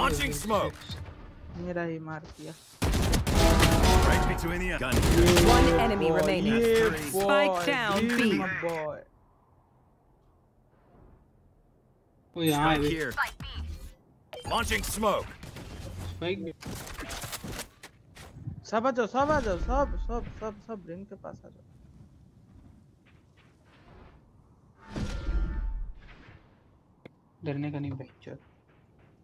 Launching smoke. मेरा ही मार दिया Right between the gun. One enemy boy, remaining. ये Spike boy, down give B. my boy. वो यहाँ Strike है here. Launching smoke. स्पाइक भी सब आ जाओ सब आ जाओ सब सब सब सब रिंग के पास आ जाओ डरने का नहीं भाई चल